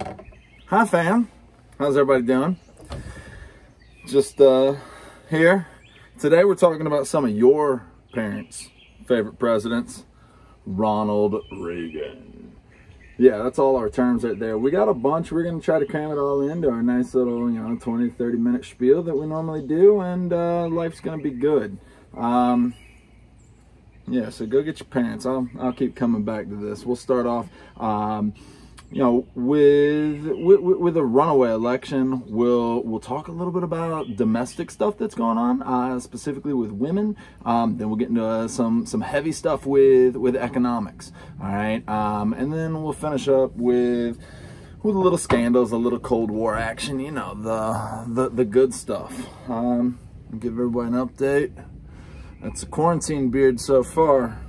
Hi fam, how's everybody doing? Just uh, here. Today we're talking about some of your parents' favorite presidents. Ronald Reagan. Yeah, that's all our terms right there. We got a bunch. We're going to try to cram it all into our nice little, you know, 20, 30 minute spiel that we normally do, and uh, life's going to be good. Um, yeah, so go get your parents. I'll, I'll keep coming back to this. We'll start off. Um, you know, with, with with a runaway election, we'll we'll talk a little bit about domestic stuff that's going on, uh, specifically with women. Um, then we'll get into uh, some some heavy stuff with with economics. All right, um, and then we'll finish up with with a little scandals, a little Cold War action. You know, the the the good stuff. Um, give everybody an update. That's a quarantine beard so far.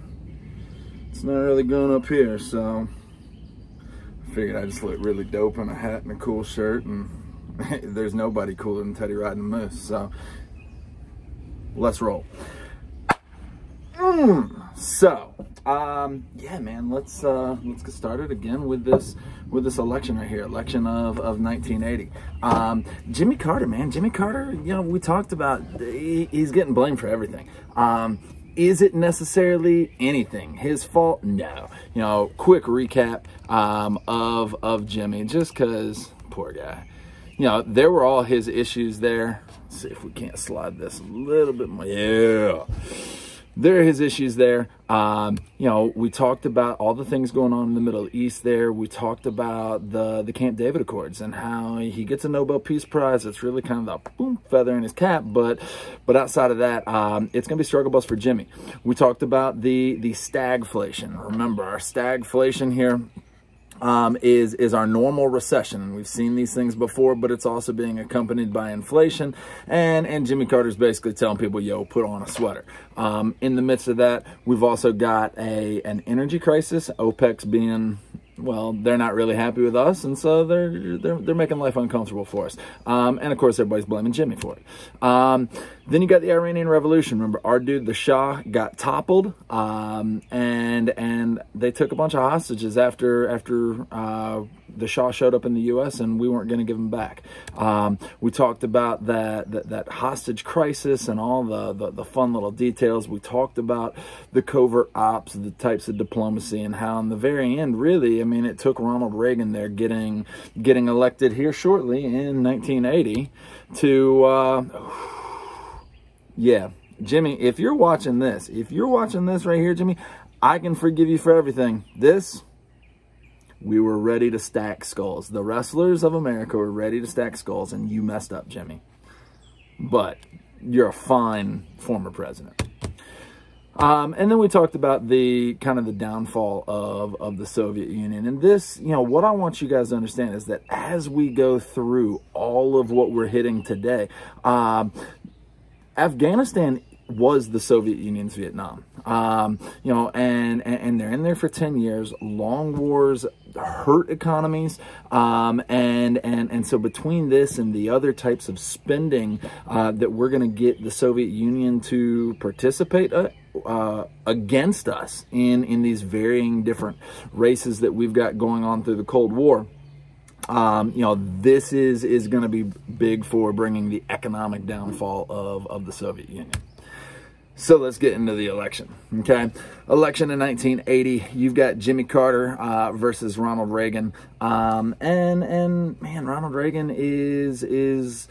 It's not really going up here, so figured I just look really dope in a hat and a cool shirt, and there's nobody cooler than Teddy riding a moose. So let's roll. Mm, so um, yeah, man, let's uh, let's get started again with this with this election right here, election of of 1980. Um, Jimmy Carter, man, Jimmy Carter. You know, we talked about he, he's getting blamed for everything. Um, is it necessarily anything his fault? No. You know, quick recap um, of of Jimmy, just because poor guy. You know, there were all his issues there. Let's see if we can't slide this a little bit more. Yeah there are his issues there. Um, you know, we talked about all the things going on in the Middle East there. We talked about the the Camp David Accords and how he gets a Nobel Peace Prize. It's really kind of the boom feather in his cap. But but outside of that, um, it's going to be struggle bus for Jimmy. We talked about the the stagflation. Remember our stagflation here um, is is our normal recession. We've seen these things before, but it's also being accompanied by inflation. And and Jimmy Carter's basically telling people, "Yo, put on a sweater." Um, in the midst of that, we've also got a an energy crisis. OPEC's being well, they're not really happy with us, and so they're they're, they're making life uncomfortable for us. Um, and of course, everybody's blaming Jimmy for it. Um, then you got the Iranian Revolution. Remember, our dude, the Shah, got toppled, um, and and they took a bunch of hostages after after uh, the Shah showed up in the U.S. and we weren't going to give him back. Um, we talked about that, that, that hostage crisis and all the, the the fun little details. We talked about the covert ops, the types of diplomacy, and how in the very end, really, I mean, it took Ronald Reagan there getting getting elected here shortly in 1980 to. Uh, yeah, Jimmy, if you're watching this, if you're watching this right here, Jimmy, I can forgive you for everything. This, we were ready to stack skulls. The wrestlers of America were ready to stack skulls, and you messed up, Jimmy. But you're a fine former president. Um, and then we talked about the kind of the downfall of, of the Soviet Union. And this, you know, what I want you guys to understand is that as we go through all of what we're hitting today, um, Afghanistan was the Soviet Union's Vietnam. Um, you know, and, and they're in there for 10 years. Long wars hurt economies. Um, and, and, and so between this and the other types of spending uh, that we're going to get the Soviet Union to participate uh, uh, against us in, in these varying different races that we've got going on through the Cold War. Um, you know, this is is going to be big for bringing the economic downfall of, of the Soviet Union. So let's get into the election. Okay, election in 1980. You've got Jimmy Carter uh, versus Ronald Reagan, um, and and man, Ronald Reagan is is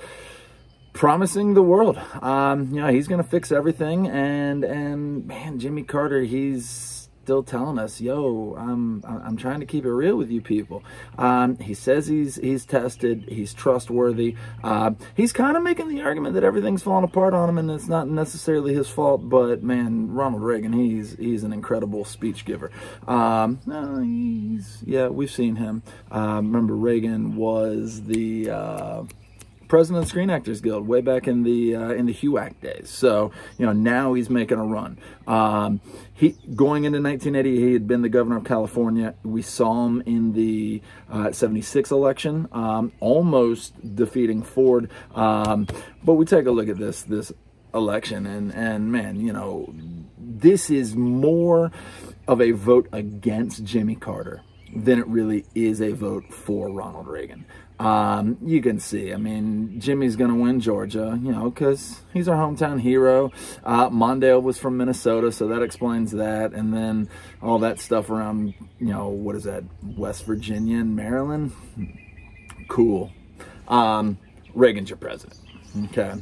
promising the world. Um, you know, he's going to fix everything, and and man, Jimmy Carter, he's still telling us, "Yo, I'm I'm trying to keep it real with you people." Um, he says he's he's tested, he's trustworthy. Uh, he's kind of making the argument that everything's falling apart on him, and it's not necessarily his fault. But man, Ronald Reagan, he's he's an incredible speech giver. Um, no, he's yeah, we've seen him. Uh, remember, Reagan was the uh, president of the Screen Actors Guild way back in the uh, in the HUAC days. So you know now he's making a run. Um, he going into 1980, he had been the governor of California. We saw him in the uh, 76 election, um, almost defeating Ford. Um, but we take a look at this this election, and and man, you know, this is more of a vote against Jimmy Carter than it really is a vote for Ronald Reagan. Um, you can see, I mean, Jimmy's going to win Georgia, you know, because he's our hometown hero. Uh, Mondale was from Minnesota, so that explains that. And then all that stuff around, you know, what is that, West Virginia and Maryland? Cool. Um, Reagan's your president. Okay.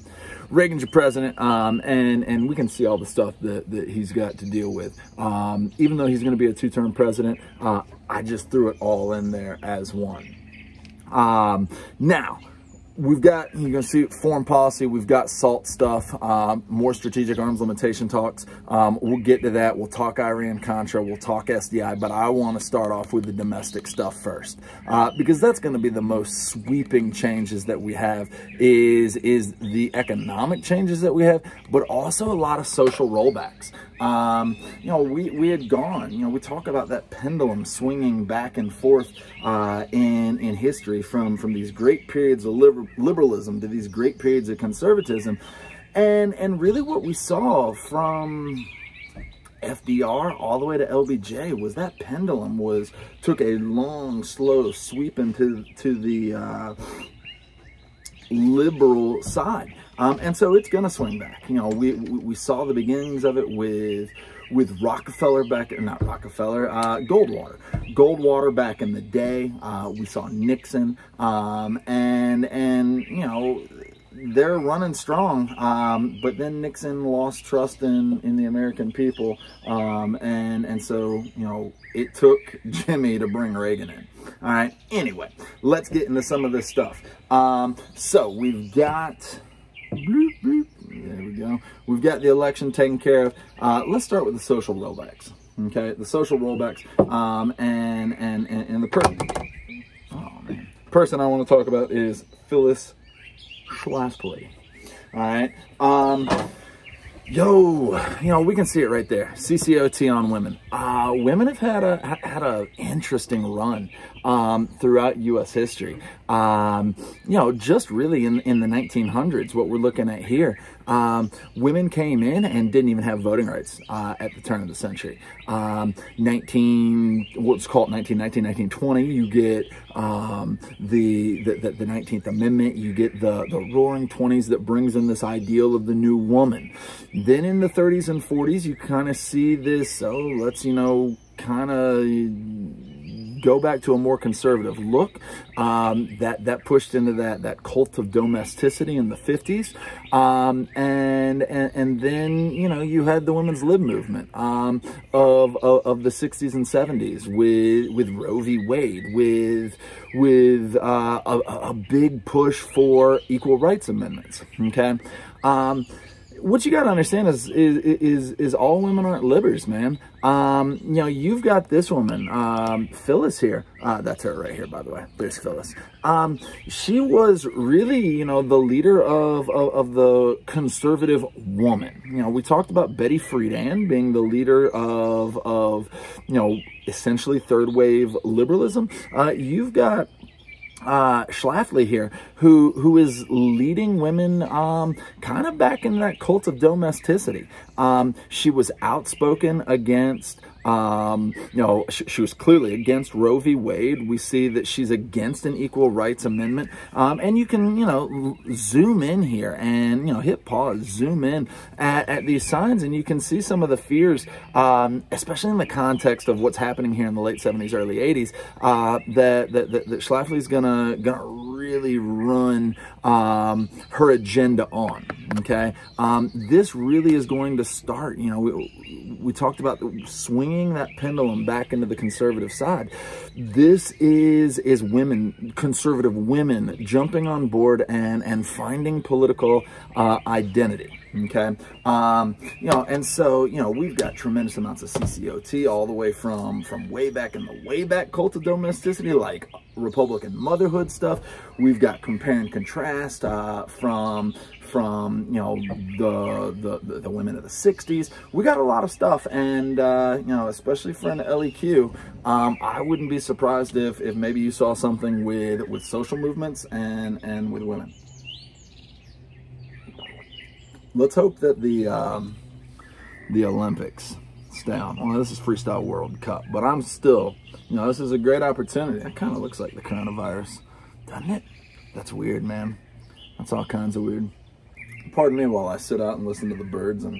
Reagan's your president, um, and and we can see all the stuff that, that he's got to deal with. Um, even though he's going to be a two-term president, uh, I just threw it all in there as one. Um, now, we've got, you're going to see foreign policy, we've got SALT stuff, um, more strategic arms limitation talks. Um, we'll get to that. We'll talk Iran-Contra, we'll talk SDI, but I want to start off with the domestic stuff first uh, because that's going to be the most sweeping changes that we have is, is the economic changes that we have, but also a lot of social rollbacks. Um, you know, we, we had gone, you know, we talk about that pendulum swinging back and forth uh, in, in history from, from these great periods of liber liberalism to these great periods of conservatism. And, and really what we saw from FDR all the way to LBJ was that pendulum was, took a long, slow sweep into to the uh, liberal side. Um, and so it's going to swing back. You know, we, we saw the beginnings of it with with Rockefeller back, not Rockefeller, uh, Goldwater. Goldwater back in the day. Uh, we saw Nixon, um, and and you know they're running strong. Um, but then Nixon lost trust in in the American people, um, and and so you know it took Jimmy to bring Reagan in. All right. Anyway, let's get into some of this stuff. Um, so we've got Bloop, bloop. There we go. We've got the election taken care of. Uh, let's start with the social rollbacks. Okay, the social rollbacks, um, and, and and and the person. Oh man, person I want to talk about is Phyllis Schlafly. All right. Um, Yo, you know, we can see it right there. CCOT on women. Uh, women have had a had a interesting run um, throughout U.S. history. Um, you know, just really in in the 1900s, what we're looking at here, um, women came in and didn't even have voting rights uh, at the turn of the century. Um, 19, what's called 1919, 1920, you get um, the, the, the, the 19th Amendment, you get the, the roaring 20s that brings in this ideal of the new woman. Then in the 30s and 40s, you kind of see this, oh, let's, you know, kind of go back to a more conservative look. Um, that that pushed into that that cult of domesticity in the 50s, um, and, and and then you know you had the women's lib movement um, of, of, of the 60s and 70s with with Roe v. Wade, with with uh, a, a big push for equal rights amendments. Okay. What you got to understand is, is, is is all women aren't libbers, man. Um, you know, you've got this woman, um, Phyllis here. Uh, that's her right here, by the way. There's Phyllis. Um, she was really, you know, the leader of, of, of the conservative woman. You know, we talked about Betty Friedan being the leader of of you know essentially third wave liberalism. Uh, you've got uh, Schlafly here, who who is leading women um, kind of back in that cult of domesticity. Um, she was outspoken against um, you know, she, she, was clearly against Roe v. Wade. We see that she's against an equal rights amendment. Um, and you can, you know, zoom in here and, you know, hit pause, zoom in at, at these signs, and you can see some of the fears, um, especially in the context of what's happening here in the late 70s, early 80s, uh, that, that, that, that Schlafly's gonna, gonna really run um, her agenda on. Okay, um, this really is going to start. You know, we, we talked about swinging that pendulum back into the conservative side. This is is women, conservative women, jumping on board and and finding political uh, identity. Okay, um, you know, and so you know we've got tremendous amounts of CCOT all the way from from way back in the way back cult of domesticity, like Republican motherhood stuff. We've got compare and contrast uh, from from you know the, the the women of the 60s we got a lot of stuff and uh, you know especially for an leq um, i wouldn't be surprised if if maybe you saw something with with social movements and and with women let's hope that the um, the olympics down. This is Freestyle World Cup, but I'm still, you know, this is a great opportunity. It kind of looks like the coronavirus, doesn't it? That's weird, man. That's all kinds of weird. Pardon me while I sit out and listen to the birds and.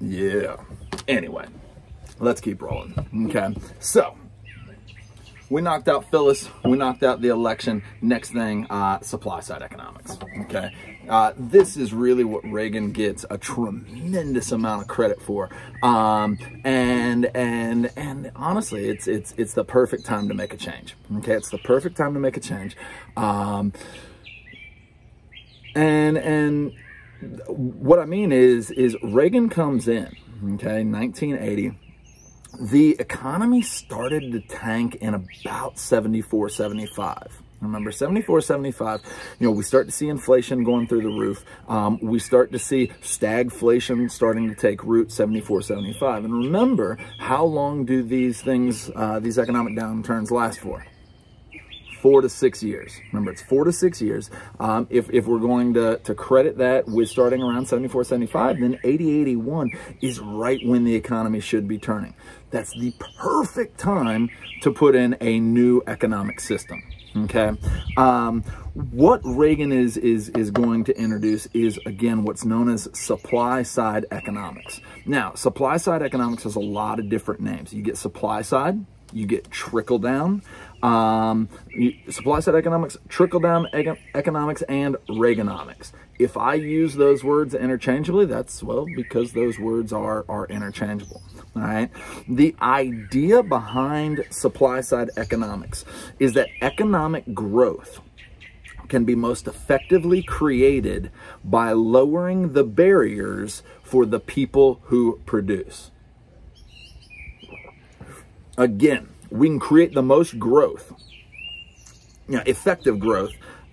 Yeah. Anyway, let's keep rolling. Okay. So, we knocked out Phyllis. We knocked out the election. Next thing, uh, supply side economics. Okay, uh, this is really what Reagan gets a tremendous amount of credit for, um, and and and honestly, it's it's it's the perfect time to make a change. Okay, it's the perfect time to make a change, um, and and what I mean is is Reagan comes in. Okay, 1980 the economy started to tank in about 74, 75. Remember, 74, 75, you know, we start to see inflation going through the roof. Um, we start to see stagflation starting to take root, 74, 75. And remember, how long do these things, uh, these economic downturns last for? Four to six years. Remember, it's four to six years. Um, if, if we're going to, to credit that with starting around 74, 75, then 80, 81 is right when the economy should be turning. That's the perfect time to put in a new economic system. Okay. Um, what Reagan is, is, is going to introduce is, again, what's known as supply side economics. Now, supply side economics has a lot of different names. You get supply side, you get trickle down, um, supply side economics, trickle down economics, and Reaganomics. If I use those words interchangeably, that's well because those words are are interchangeable. All right. The idea behind supply side economics is that economic growth can be most effectively created by lowering the barriers for the people who produce. Again, we can create the most growth, you know, effective growth,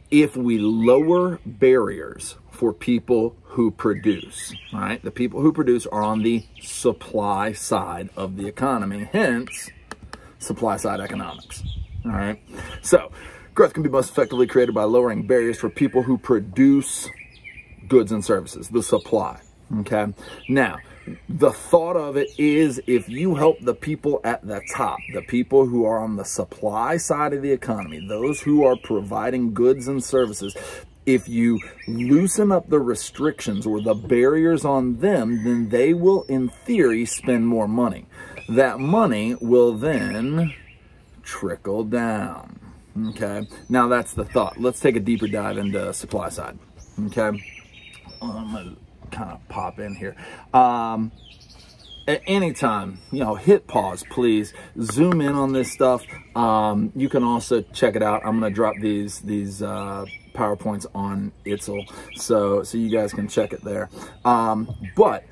if we lower barriers for people who produce, right? The people who produce are on the supply side of the economy, hence supply side economics, all right? So growth can be most effectively created by lowering barriers for people who produce goods and services, the supply, okay? Now, the thought of it is if you help the people at the top, the people who are on the supply side of the economy, those who are providing goods and services, if you loosen up the restrictions or the barriers on them, then they will, in theory, spend more money. That money will then trickle down. Okay, now that's the thought. Let's take a deeper dive into supply side. Okay, um, kind of pop in here. Um, at any time, you know, hit pause, please. Zoom in on this stuff. Um, you can also check it out. I'm going to drop these these uh, PowerPoints on Itzel, so so you guys can check it there. Um, but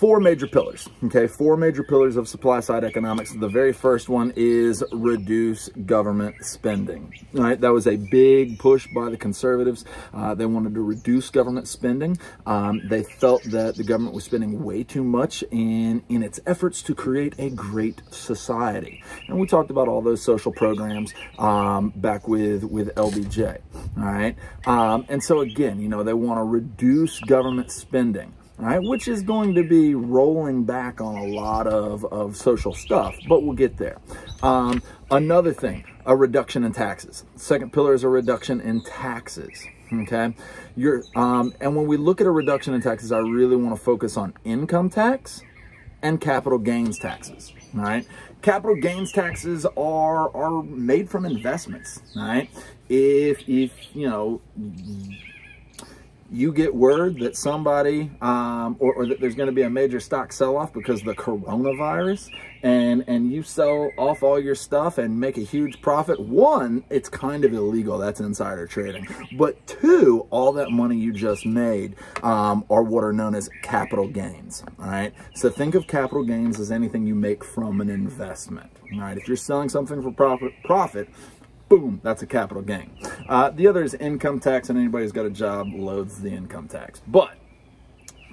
four major pillars, okay? Four major pillars of supply side economics. The very first one is reduce government spending, right? That was a big push by the conservatives. Uh, they wanted to reduce government spending. Um, they felt that the government was spending way too much in, in its efforts to create a great society. And we talked about all those social programs um, back with, with LBJ, all right? Um, and so again, you know, they want to reduce government spending right? Which is going to be rolling back on a lot of, of social stuff, but we'll get there. Um, another thing, a reduction in taxes. Second pillar is a reduction in taxes. Okay, you're um, and when we look at a reduction in taxes, I really want to focus on income tax and capital gains taxes. All right, capital gains taxes are are made from investments. All right, if if you know you get word that somebody um, or, or, that there's going to be a major stock sell-off because the coronavirus and and you sell off all your stuff and make a huge profit one it's kind of illegal that's insider trading but two all that money you just made um, are what are known as capital gains all right? So think of capital gains as anything you make from an investment all right? If you're selling something for profit profit boom, that's a capital gain. Uh, the other is income tax, and anybody who's got a job loads the income tax. But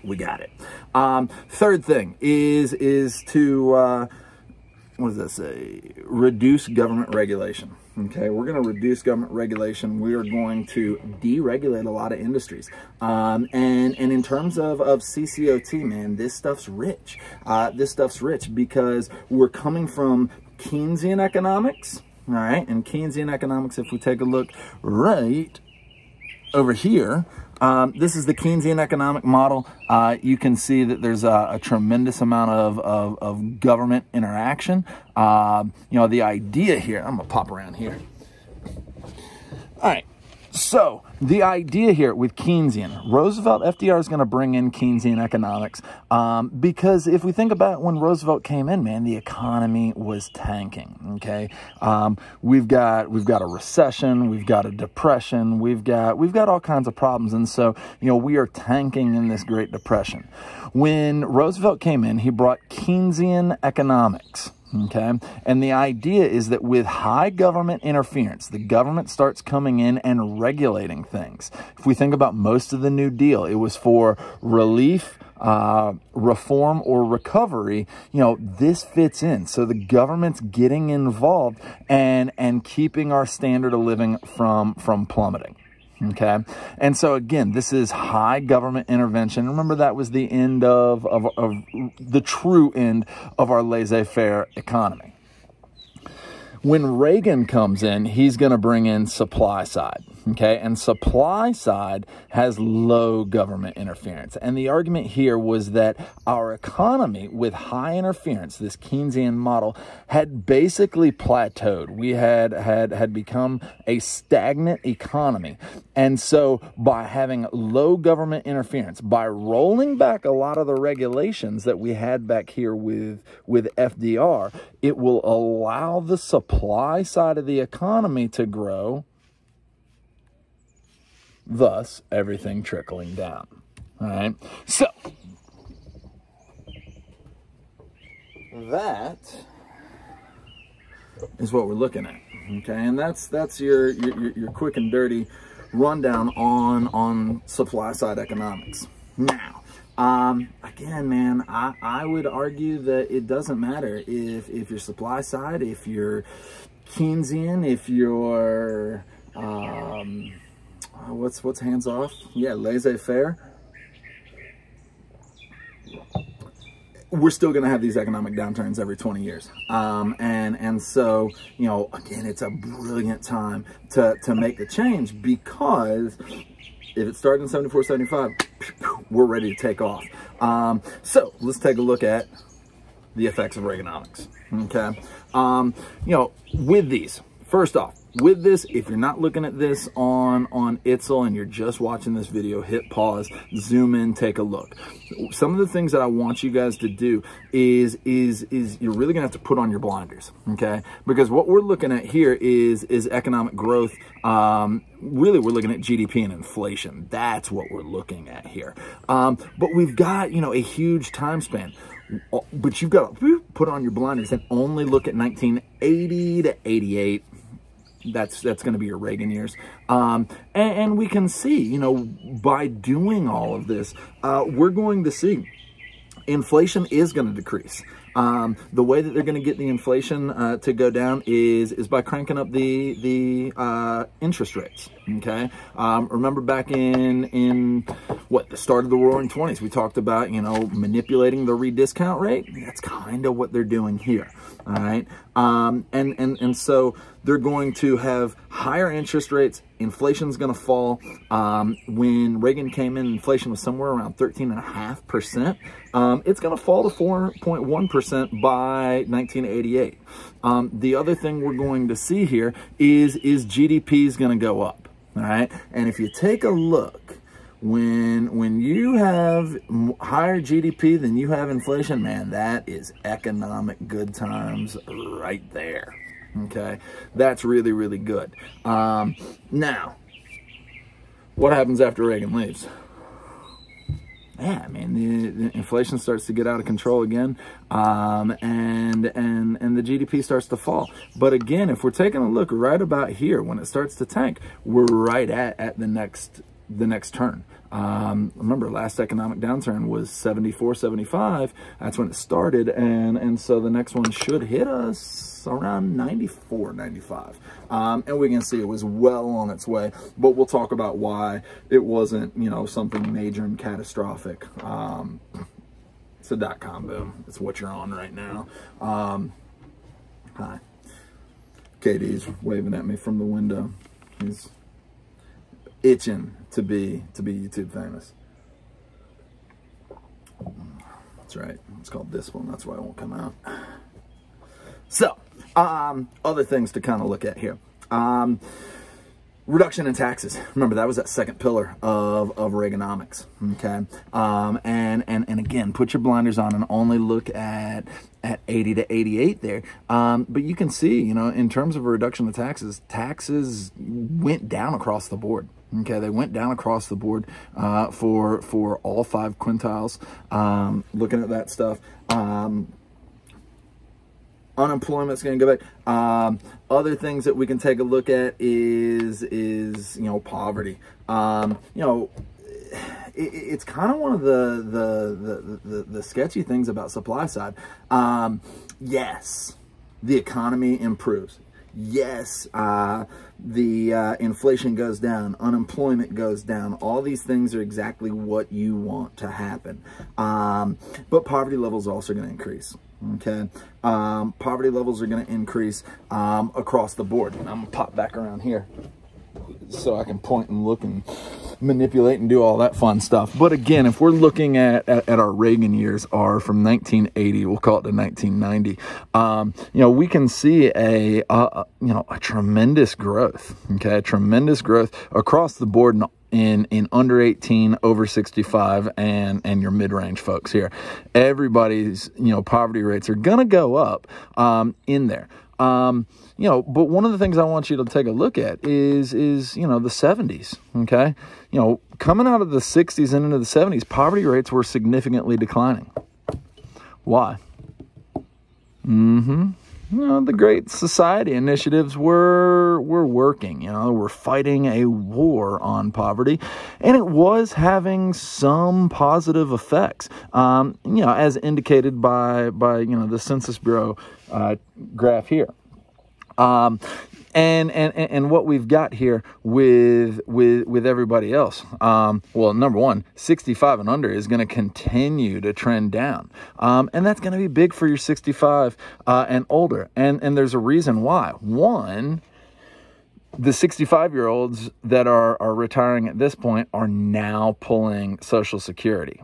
we got it. Um, third thing is is to uh, what does that say? Reduce government regulation. Okay, we're going to reduce government regulation. We are going to deregulate a lot of industries. Um, and and in terms of, of CCOT, man, this stuff's rich. Uh, this stuff's rich because we're coming from Keynesian economics. All right, and Keynesian economics, if we take a look right over here, um, this is the Keynesian economic model. Uh, you can see that there's a, a tremendous amount of, of, of government interaction. Uh, you know, the idea here, I'm gonna pop around here. All right, so the idea here with Keynesian, Roosevelt, FDR is going to bring in Keynesian economics um, because if we think about when Roosevelt came in, man, the economy was tanking. Okay, um, we've got we've got a recession, we've got a depression, we've got we've got all kinds of problems, and so you know we are tanking in this Great Depression. When Roosevelt came in, he brought Keynesian economics. Okay. And the idea is that with high government interference, the government starts coming in and regulating things. If we think about most of the New Deal, it was for relief, uh, reform, or recovery. You know, this fits in. So the government's getting involved and, and keeping our standard of living from, from plummeting. Okay. And so again, this is high government intervention. Remember that was the end of, of, of the true end of our laissez-faire economy. When Reagan comes in, he's going to bring in supply side. Okay, and supply side has low government interference. And the argument here was that our economy with high interference, this Keynesian model, had basically plateaued. We had had had become a stagnant economy. And so by having low government interference, by rolling back a lot of the regulations that we had back here with with FDR, it will allow the supply side of the economy to grow thus everything trickling down. All right. So that is what we're looking at. Okay, and that's that's your your, your quick and dirty rundown on on supply side economics. Now, um, again, man, I, I would argue that it doesn't matter if if your supply side, if you're Keynesian, if you're um, uh, what's what's hands off? Yeah, laissez-faire. We're still going to have these economic downturns every 20 years. Um, and, and so, you know, again, it's a brilliant time to, to make the change because if it started in 74, 75, we're ready to take off. Um, so let's take a look at the effects of Reaganomics. Okay. Um, you know, with these, first off, with this, if you're not looking at this on, on Itzel and you're just watching this video, hit pause, zoom in, take a look. Some of the things that I want you guys to do is, is, is you're really gonna have to put on your blinders, okay? Because what we're looking at here is, is economic growth. Um, really, we're looking at GDP and inflation. That's what we're looking at here. Um, but we've got, you know, a huge time span but you've got to put on your blinders and only look at 1980 to 88 that's that's going to be your Reagan years. Um, and, and, we can see, you know, by doing all of this, uh, we're going to see inflation is going to decrease. Um, the way that they're going to get the inflation uh, to go down is is by cranking up the the uh, interest rates. Okay, um, remember back in in what the start of the Roaring Twenties, we talked about you know manipulating the rediscount rate. That's kind of what they're doing here. All right, um, and and and so they're going to have higher interest rates. Inflation's going to fall. Um, when Reagan came in, inflation was somewhere around 13.5%. Um, it's going to fall to 4.1% by 1988. Um, the other thing we're going to see here is, is GDP is going to go up. All right. And if you take a look, when when you have higher GDP than you have inflation, man, that is economic good times right there. Okay, that's really really good. Um, now, what happens after Reagan leaves? yeah, man, the, the, inflation starts to get out of control again, um, and and and the GDP starts to fall. But again, if we're taking a look right about here, when it starts to tank, we're right at at the next the next turn. Um, remember, last economic downturn was 74, 75. That's when it started. And, and so the next one should hit us around 94, 95. Um, and we can see it was well on its way. But we'll talk about why it wasn't, you know, something major and catastrophic. Um, it's a dot-com boom. It's what you're on right now. Um, hi. KD's waving at me from the window. He's itching to be to be YouTube famous. That's right. It's called discipline. That's why it won't come out. So, um, other things to kind of look at here. Um, reduction in taxes. Remember, that was that second pillar of, of Reaganomics, okay? Um, and, and, and again, put your blinders on and only look at, at 80 to 88 there. Um, but you can see, you know, in terms of a reduction of taxes, taxes went down across the board. Okay, they went down across the board uh, for for all five quintiles. Um, looking at that stuff, um, unemployment's going to go back. Um, other things that we can take a look at is is you know poverty. Um, you know. It's kind of one of the the, the the, the sketchy things about supply side. Um, yes, the economy improves yes, uh, the uh, inflation goes down, unemployment goes down. All these things are exactly what you want to happen. Um, but poverty levels are also going to increase. Okay, um, poverty levels are going to increase um, across the board. I'm gonna pop back around here so I can point and look and manipulate and do all that fun stuff. But again, if we're looking at, at, at our Reagan years are from 1980, we'll call it to 1990, um, you know, we can see a, you know, a tremendous growth, okay, a tremendous growth across the board in in in under 18 over 65 and and your mid-range folks here. Everybody's you know poverty rates are gonna go up um, in there um, you know, but one of the things I want you to take a look at is is you know the 70s. Okay, you know, coming out of the 60s and into the 70s, poverty rates were significantly declining. Why? Mm-hmm. You know, the Great Society initiatives were were working. You know, we're fighting a war on poverty, and it was having some positive effects. Um, you know, as indicated by by you know the Census Bureau uh, graph here. Um, and, and and what we've got here with with with everybody else. Um, well number one 65 and under is going to continue to trend down. Um, and that's going to be big for your 65 uh, and older. And and there's a reason why. One the 65 year olds that are are retiring at this point are now pulling social security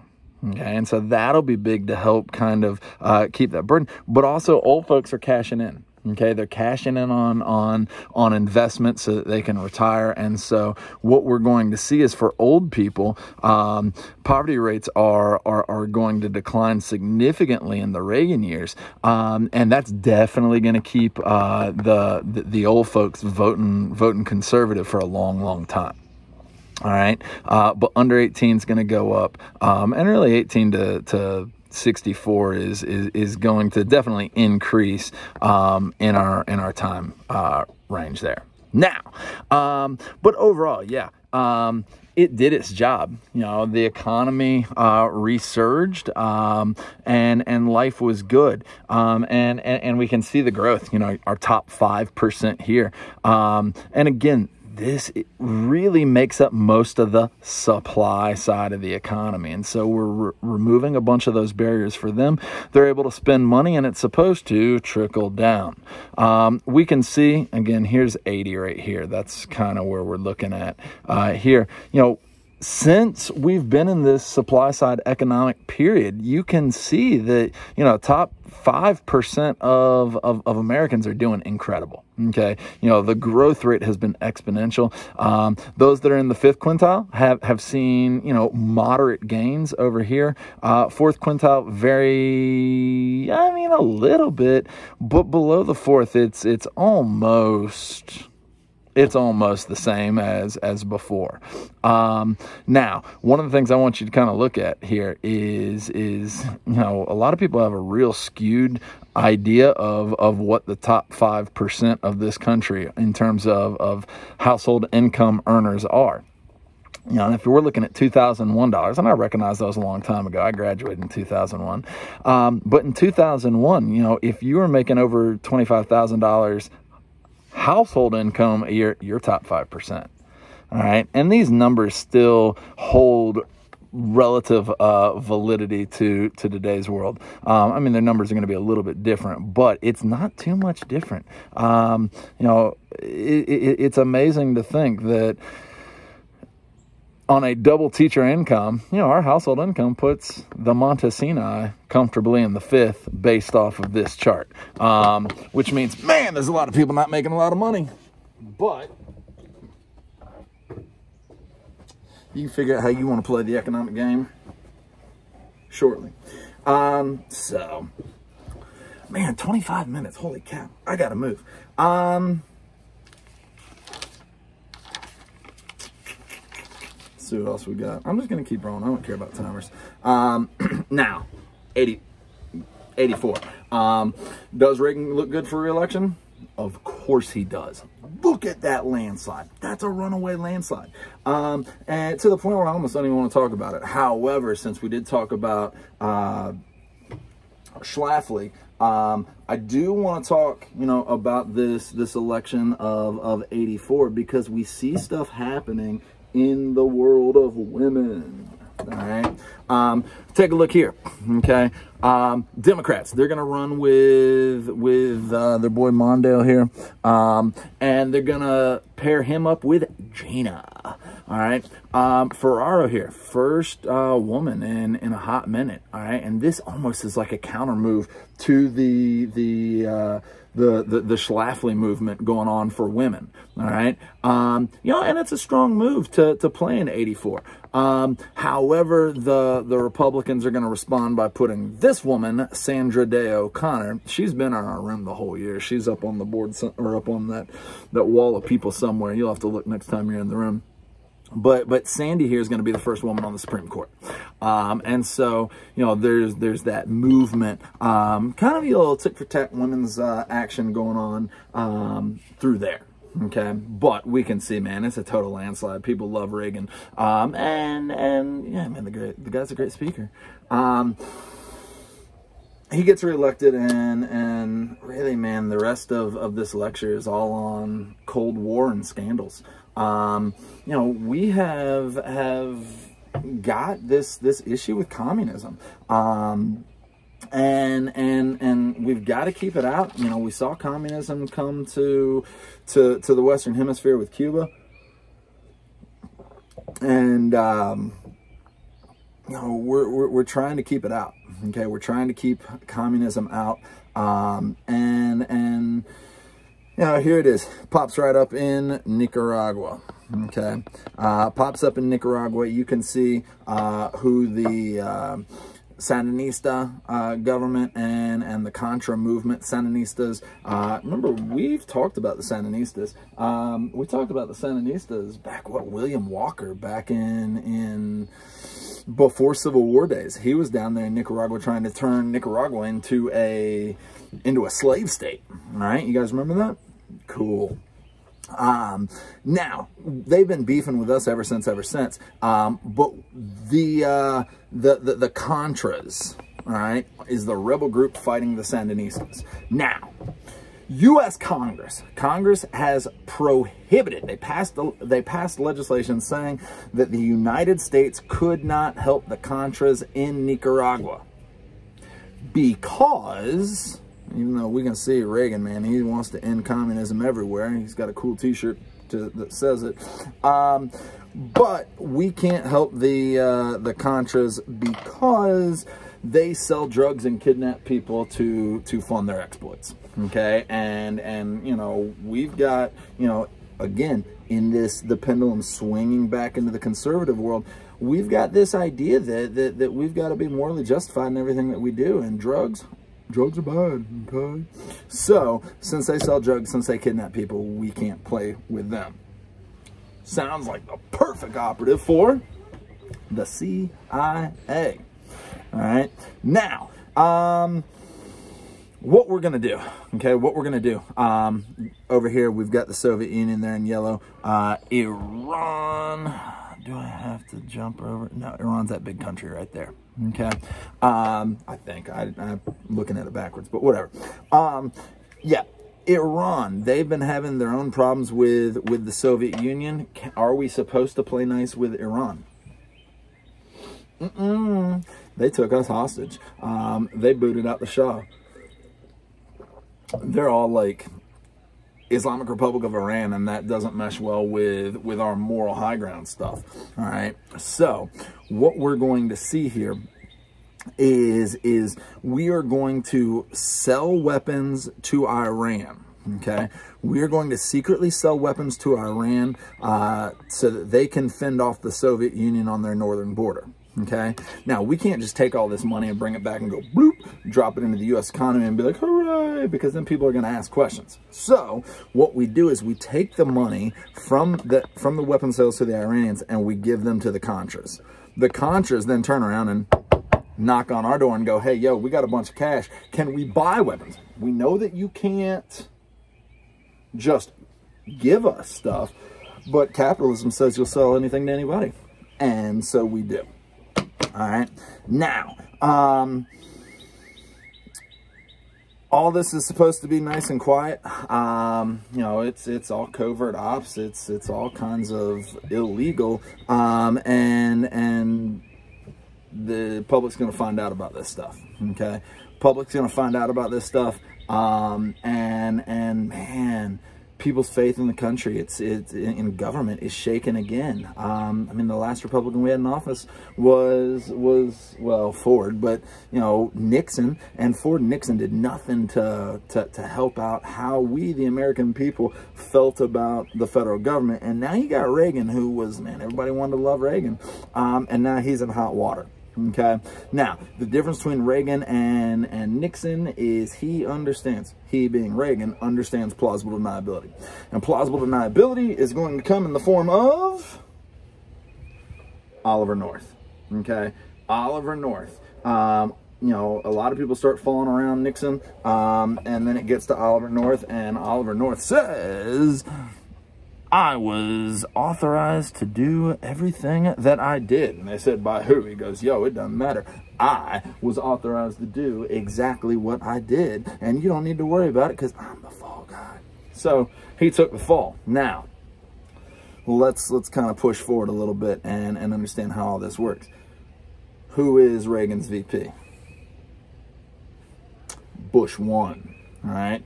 Okay, and so that'll be big to help kind of uh, keep that burden. But also, old folks are cashing in. Okay, they're cashing in on on on investments so that they can retire, and so what we're going to see is for old people, um, poverty rates are, are are going to decline significantly in the Reagan years, um, and that's definitely going to keep uh, the, the the old folks voting voting conservative for a long, long time. All right, uh, but under 18 is going to go up, um, and really 18 to to 64 is is, is going to definitely increase um, in our in our time uh, range there. Now, um, but overall, yeah, um, it did its job. You know, the economy uh, resurged, um, and and life was good. Um, and, and and we can see the growth. You know, our top five percent here. Um, and again, this really makes up most of the supply side of the economy. And so we're re- removing a bunch of those barriers for them. They're able to spend money and it's supposed to trickle down. Um, we can see, again, here's 80 right here. That's kind of where we're looking at uh, here. You know, since we've been in this supply side economic period, you can see that, you know, top 5% of, of, of Americans are doing incredible. Okay. You know, the growth rate has been exponential. Um, those that are in the fifth quintile have, have seen, you know, moderate gains over here. Uh, fourth quintile, very, I mean, a little bit, but below the fourth, it's, it's almost, it's almost the same as as before. Um, now, one of the things I want you to kind of look at here is is you know a lot of people have a real skewed idea of of what the top five percent of this country in terms of of household income earners are. you know, if we're looking at $2001, and I recognize that was a long time ago. I graduated in 2001. Um, but in 2001, you know, if you were making over $25,000 household income year, you're top 5%. All right. And these numbers still hold relative uh, validity to to today's world. Um, I mean, their numbers are going to be a little bit different, but it's not too much different. Um, you know, it, it, it's amazing to think that on a double teacher income, you know, our household income puts the Montesinos comfortably in the fifth based off of this chart, um, which means, man, there's a lot of people not making a lot of money, but you figure out how you want to play the economic game shortly. Um, so, man, 25 minutes. Holy cow. I got to move. Um, see what else we got. I'm just going to keep rolling. I don't care about timers. Um, now, 80, 84. Um, does Reagan look good for reelection? Of course he does. Look at that landslide. That's a runaway landslide. Um, and to the point where I almost don't even want to talk about it. However, since we did talk about uh, Schlafly, um, I do want to talk, you know, about this this election of, of 84 because we see stuff happening in the world of women. All right. Um, take a look here. Okay. Um, Democrats, they're going to run with with uh, their boy Mondale here, um, and they're going to pair him up with Gina. All right. Um, Ferraro here, first uh, woman in in a hot minute. All right, and this almost is like a counter move to the the. Uh, the, the, the Schlafly movement going on for women. All right. Um, you know, and it's a strong move to, to play in 84. Um, however, the, the Republicans are going to respond by putting this woman, Sandra Day O'Connor, she's been in our room the whole year. She's up on the board or up on that, that wall of people somewhere. You'll have to look next time you're in the room but but Sandy here is going to be the first woman on the Supreme Court, um, and so you know there's there's that movement, um, kind of a little tick for tack women's uh, action going on um, through there. Okay, but we can see, man, it's a total landslide. People love Reagan, um, and and yeah, man, the great the guy's a great speaker. Um, he gets reelected and and really man the rest of of this lecture is all on cold war and scandals um, you know, we have have got this this issue with communism. Um, and and and we've got to keep it out. You know, we saw communism come to to to the Western Hemisphere with Cuba, and um, you know we're, we're we're trying to keep it out. Okay, we're trying to keep communism out, um, and and now here it is. Pops right up in Nicaragua. Okay. Uh, pops up in Nicaragua. You can see uh, who the uh, Sandinista uh, government and, and the Contra movement, Sandinistas. Uh, remember, we've talked about the Sandinistas. Um, we talked about the Sandinistas back, what, William Walker back in, in before Civil War days. He was down there in Nicaragua trying to turn Nicaragua into a into a slave state. All right, you guys remember that? Cool. Um, now they've been beefing with us ever since, ever since. Um, but the, uh, the, the, the Contras, all right, is the rebel group fighting the Sandinistas. Now, U.S. Congress, Congress has prohibited, they passed, the, they passed legislation saying that the United States could not help the Contras in Nicaragua because even though we can see Reagan, man, he wants to end communism everywhere. He's got a cool T-shirt that says it. Um, but we can't help the uh, the Contras because they sell drugs and kidnap people to to fund their exploits. Okay, and and you know we've got you know again in this the pendulum swinging back into the conservative world we've got this idea that, that, that we've got to be morally justified in everything that we do. And drugs, drugs are bad, okay? So, since they sell drugs, since they kidnap people, we can't play with them. Sounds like the perfect operative for the CIA. All right. Now, um, what we're to do, okay, what we're to do, um, over here, we've got the Soviet Union there in yellow, uh, Iran, do I have to jump over? No, Iran's that big country right there. Okay. Um, I think I, I'm looking at it backwards, but whatever. Um, yeah. Iran, they've been having their own problems with, with the Soviet Union. Are we supposed to play nice with Iran? Mm-mm. They took us hostage. Um, they booted out the Shah. They're all like, Islamic Republic of Iran, and that doesn't mesh well with, with our moral high ground stuff. All right. So what we're going to see here is, is we are going to sell weapons to Iran. Okay. We are going to secretly sell weapons to Iran uh, so that they can fend off the Soviet Union on their northern border. Okay. Now, we can't just take all this money and bring it back and go bloop, drop it into the U.S. economy and be like, hooray, because then people are going to ask questions. So what we do is we take the money from the, from the weapon sales to the Iranians and we give them to the Contras. The Contras then turn around and knock on our door and go, hey, yo, we got a bunch of cash. Can we buy weapons? We know that you can't just give us stuff, but capitalism says you'll sell anything to anybody. And so we do. All right. Now, um, all this is supposed to be nice and quiet. Um, you know, it's it's all covert ops. It's it's all kinds of illegal. Um, and and the public's going to find out about this stuff. Okay, public's going to find out about this stuff. Um, and and man people's faith in the country, it's, it's in government is shaken again. Um, I mean, the last Republican we had in office was, was well, Ford, but, you know, Nixon, and Ford and Nixon did nothing to, to, to help out how we, the American people, felt about the federal government. And now you got Reagan, who was, man, everybody wanted to love Reagan. Um, and now he's in hot water. Okay. Now, the difference between Reagan and, and Nixon is he understands, he being Reagan, understands plausible deniability. And plausible deniability is going to come in the form of Oliver North. Okay. Oliver North. Um, you know, a lot of people start falling around Nixon, um, and then it gets to Oliver North, and Oliver North says, I was authorized to do everything that I did. And they said, by who? He goes, yo, it doesn't matter. I was authorized to do exactly what I did. And you don't need to worry about it because I'm the fall guy. So he took the fall. Now, let's let's kind of push forward a little bit and, and understand how all this works. Who is Reagan's VP? Bush one. All right.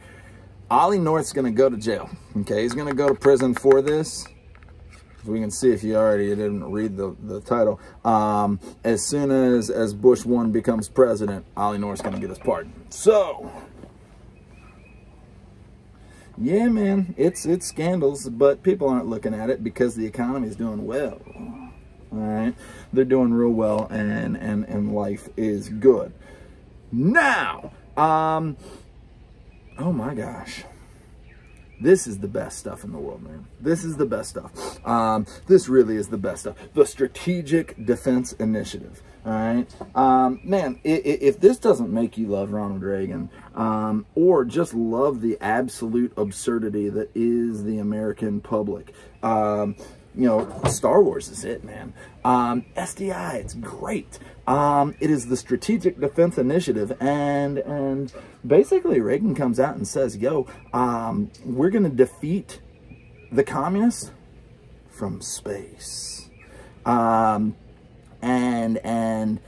Ollie North's going to go to jail. Okay, he's going to go to prison for this. We can see if you already didn't read the, the title. Um, as soon as, as Bush 1 becomes president, Ollie North's going to get his pardon. So, yeah, man, it's it's scandals, but people aren't looking at it because the economy is doing well. All right, they're doing real well, and and and life is good. Now, um, oh my gosh. This is the best stuff in the world, man. This is the best stuff. Um, this really is the best stuff. The Strategic Defense Initiative. All right, um, man. If, if, this doesn't make you love Ronald Reagan, um, or just love the absolute absurdity that is the American public, um, you know, Star Wars is it, man. Um, SDI, it's great. Um, it is the Strategic Defense Initiative, and and basically Reagan comes out and says, "Yo, um, we're going to defeat the communists from space," um, and and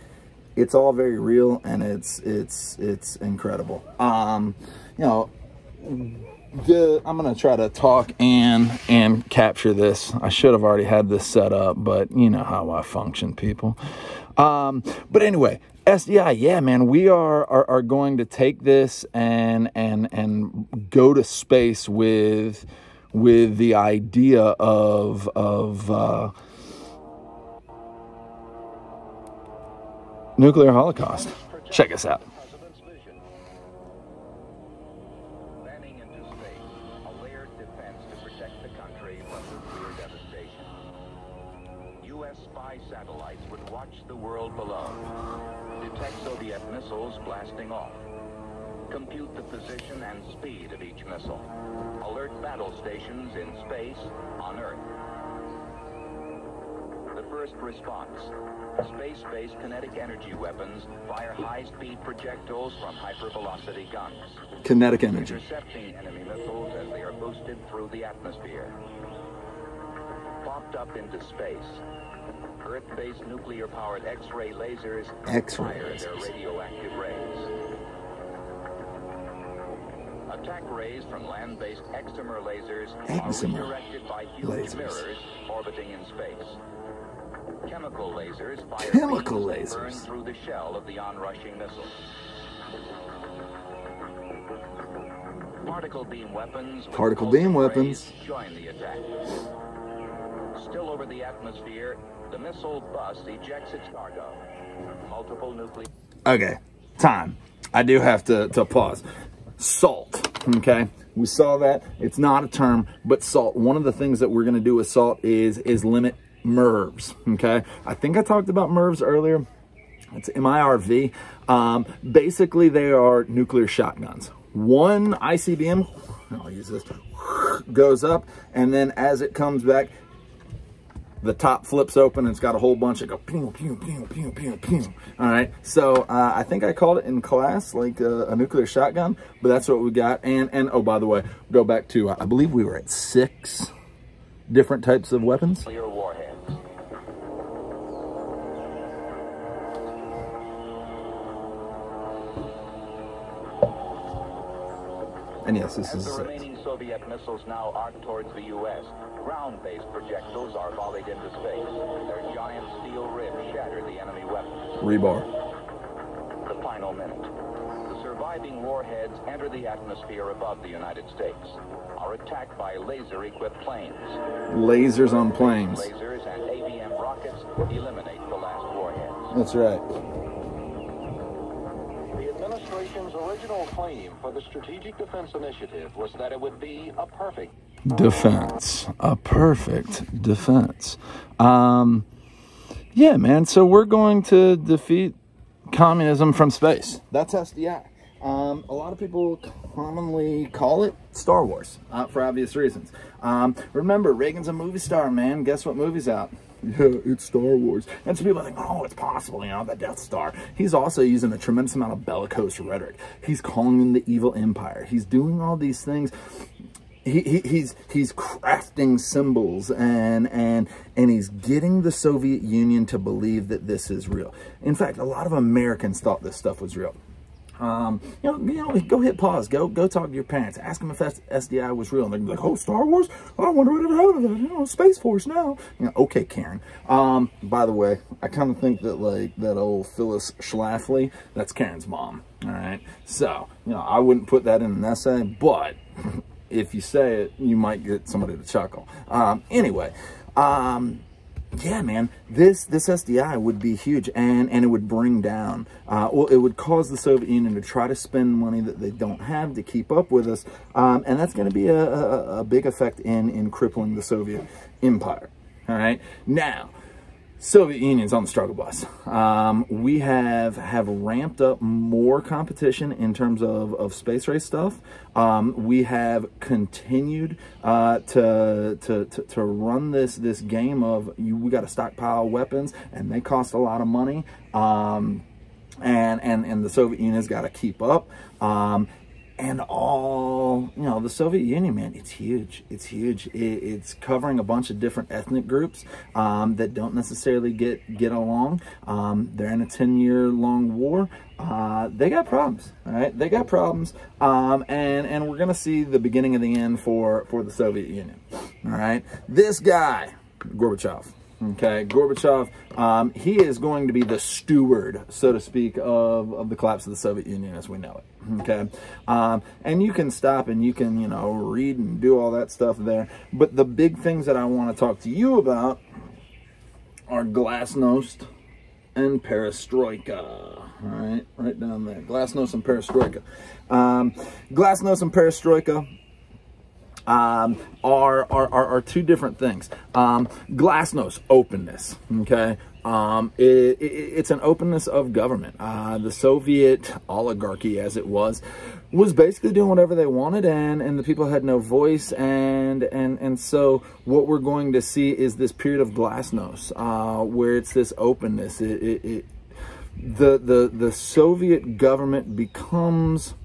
it's all very real, and it's it's it's incredible. Um, you know the I'm gonna try to talk and and capture this. I should have already had this set up, but you know how I function, people. Um, but anyway, SDI, yeah, man, we are, are are going to take this and and and go to space with with the idea of of uh, nuclear holocaust. Check us out. High-speed projectiles from hypervelocity guns, Kinetic energy. intercepting enemy missiles as they are boosted through the atmosphere. Popped up into space, Earth-based nuclear-powered X-ray lasers X-ray fire their radioactive rays. Attack rays from land-based excimer lasers are Excimer redirected by huge lasers. mirrors orbiting in space. Chemical lasers fire Chemical burn lasers. through the shell of the onrushing missile. Particle beam weapons. Particle beam weapons. Join the attack. Still over the atmosphere, the missile bus ejects its cargo. Multiple nuclear. Okay, time. I do have to, to pause. Salt, okay? We saw that. It's not a term, but salt. One of the things that we're going to do with salt is is limit MIRVs, okay? I think I talked about MIRVs earlier. It's MIRV. Um, basically, they are nuclear shotguns. One ICBM, I'll use this, goes up, and then as it comes back, the top flips open and it's got a whole bunch of go pew pew pew pew pew pew. All right, so uh, I think I called it in class like uh, a nuclear shotgun, but that's what we got. And and oh by the way, go back to I believe we were at six different types of weapons. nuclear And yes, this As is the remaining Soviet missiles now arc towards the U.S., ground-based projectiles are volleyed into space. Their giant steel ribs shatter the enemy weapons. rebar. The final minute. The surviving warheads enter the atmosphere above the United States, are attacked by laser-equipped planes. Lasers on planes. Lasers and ABM rockets eliminate the last warheads. That's right. The administration's original claim for the Strategic Defense Initiative was that it would be a perfect defense a perfect defense um yeah man so we're going to defeat communism from space that's sdi um, a lot of people commonly call it Star Wars uh, for obvious reasons. Um, remember, Reagan's a movie star, man. Guess what movie's out? Yeah, it's Star Wars. And so people think, oh, it's possible, you know, the Death Star. He's also using a tremendous amount of bellicose rhetoric. He's calling in the evil empire. He's doing all these things he, he, he's he's crafting symbols and and and he's getting the Soviet Union to believe that this is real. In fact, a lot of Americans thought this stuff was real. Um, you know, you know, go hit pause. Go go talk to your parents. Ask them if S- SDI was real. And they're like, "Oh, Star Wars? I wonder what happened to that. You know, Space Force now." You know, okay, Karen. Um, by the way, I kind of think that like that old Phyllis Schlafly, that's Karen's mom. All right, so you know, I wouldn't put that in an essay, but if you say it, you might get somebody to chuckle. Um, anyway, um, yeah, man, this this SDI would be huge, and and it would bring down, uh, well, it would cause the Soviet Union to try to spend money that they don't have to keep up with us, um, and that's going to be a, a, a big effect in in crippling the Soviet Empire. All right, now. Soviet Union's on the struggle bus. Um, we have have ramped up more competition in terms of, of space race stuff. Um, we have continued uh, to, to, to to run this this game of you, we got to stockpile weapons, and they cost a lot of money. Um, and and and the Soviet Union's got to keep up. Um, and all you know the soviet union man it's huge. It's huge. It, it's covering a bunch of different ethnic groups um, that don't necessarily get get along. Um, they're in a 10 year long war. Uh, they got problems all right? They got problems. Um, and and we're gonna see the beginning of the end for for the soviet union all right? This guy gorbachev Okay, Gorbachev, um, he is going to be the steward, so to speak, of, of the collapse of the Soviet Union as we know it. Okay, um, and you can stop and you can, you know, read and do all that stuff there. But the big things that I want to talk to you about are Glasnost and Perestroika. All right, right down there. Glasnost and Perestroika. Um, Glasnost and Perestroika um, are, are, are, are two different things. Um, glasnost, openness, okay? Um, it, it, it's an openness of government. Uh, the Soviet oligarchy, as it was, was basically doing whatever they wanted and and the people had no voice and and and so what we're going to see is this period of glasnost uh, where it's this openness it, it, it the the the Soviet government becomes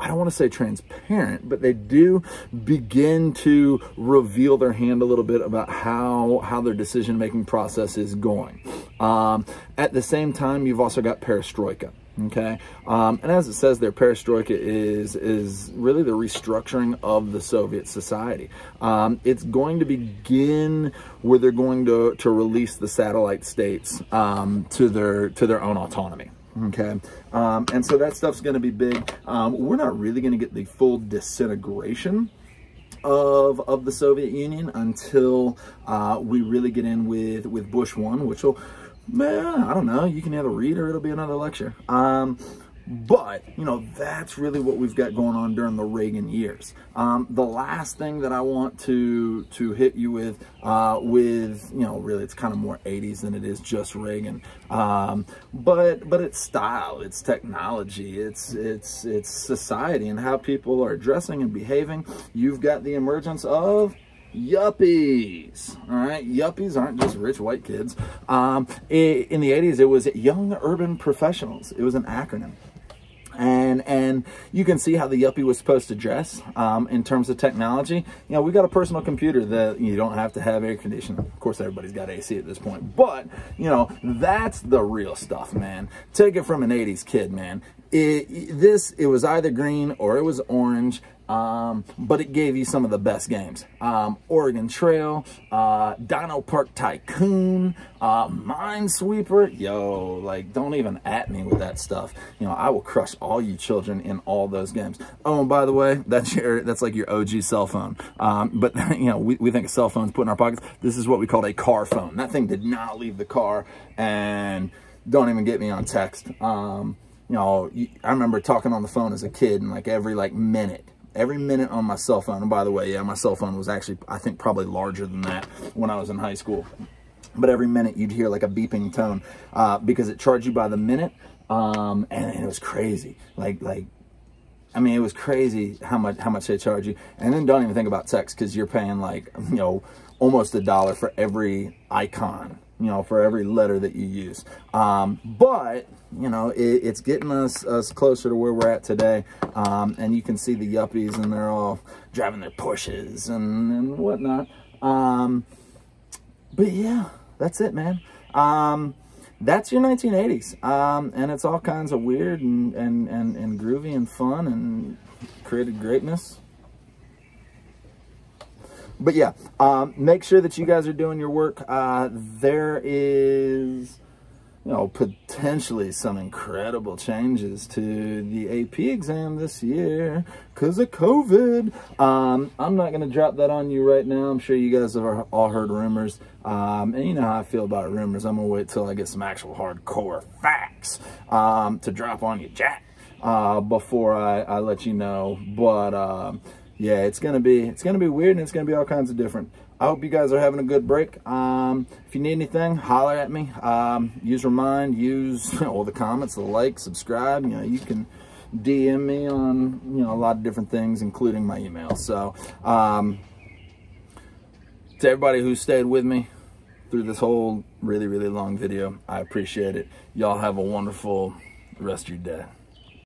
I don't want to say transparent, but they do begin to reveal their hand a little bit about how how their decision making process is going. Um, at the same time, you've also got perestroika. Okay, um, and as it says there, perestroika is is really the restructuring of the Soviet society. Um, it's going to begin where they're going to to release the satellite states um, to their to their own autonomy okay. Um, and so that stuff's going to be big. Um, we're not really going to get the full disintegration of of the Soviet Union until uh, we really get in with with Bush one which will man I don't know. You can either read or it'll be another lecture. Um, but, you know, that's really what we've got going on during the Reagan years. Um, the last thing that I want to to hit you with, uh, with, you know, really it's kind of more 80s than it is just Reagan. Um, but but it's style, it's technology, it's, it's, it's society and how people are dressing and behaving. You've got the emergence of yuppies all right yuppies aren't just rich white kids um, in the 80s it was young urban professionals it was an acronym and and you can see how the yuppie was supposed to dress um, in terms of technology. You know, we got a personal computer that you don't have to have air conditioning. Of course, everybody's got AC at this point, but you know that's the real stuff, man. Take it from an '80s kid, man. It, this it was either green or it was orange um, but it gave you some of the best games. Um, Oregon Trail, uh, Dino Park Tycoon, uh, Minesweeper. Yo, like, don't even at me with that stuff. You know, I will crush all you children in all those games. Oh, and by the way, that's your that's like your OG cell phone. Um, but, you know, we, we think a cell phone's put in our pockets. This is what we called a car phone. That thing did not leave the car, and don't even get me on text. Um, you know, I remember talking on the phone as a kid, and like every like minute, every minute on my cell phone. And by the way, yeah, my cell phone was actually, I think, probably larger than that when I was in high school. But every minute you'd hear like a beeping tone uh, because it charged you by the minute. Um, and it was crazy. Like, like, I mean, it was crazy how much, how much they charge you. And then don't even think about text because you're paying like, you know, almost a dollar for every icon you know, for every letter that you use. Um, but, you know, it, it's getting us, us closer to where we're at today. Um, and you can see the yuppies and they're all driving their Porsches and, and whatnot. Um, but yeah, that's it, man. Um, that's your 1980s. Um, and it's all kinds of weird and, and, and, and groovy and fun and created greatness but yeah, um, make sure that you guys are doing your work. Uh, there is, you know, potentially some incredible changes to the AP exam this year because of COVID. Um, I'm not going to drop that on you right now. I'm sure you guys have all heard rumors. Um, and you know how I feel about rumors. I'm going to wait till I get some actual hardcore facts um, to drop on you, Jack, uh, before I, I, let you know. But, um, yeah, it's gonna be it's gonna be weird and it's gonna be all kinds of different. I hope you guys are having a good break. Um, if you need anything, holler at me. Um, use Remind, use all the comments, the like, subscribe. You know, you can DM me on you know a lot of different things, including my email. So, um, to everybody who stayed with me through this whole really really long video, I appreciate it. Y'all have a wonderful rest of your day.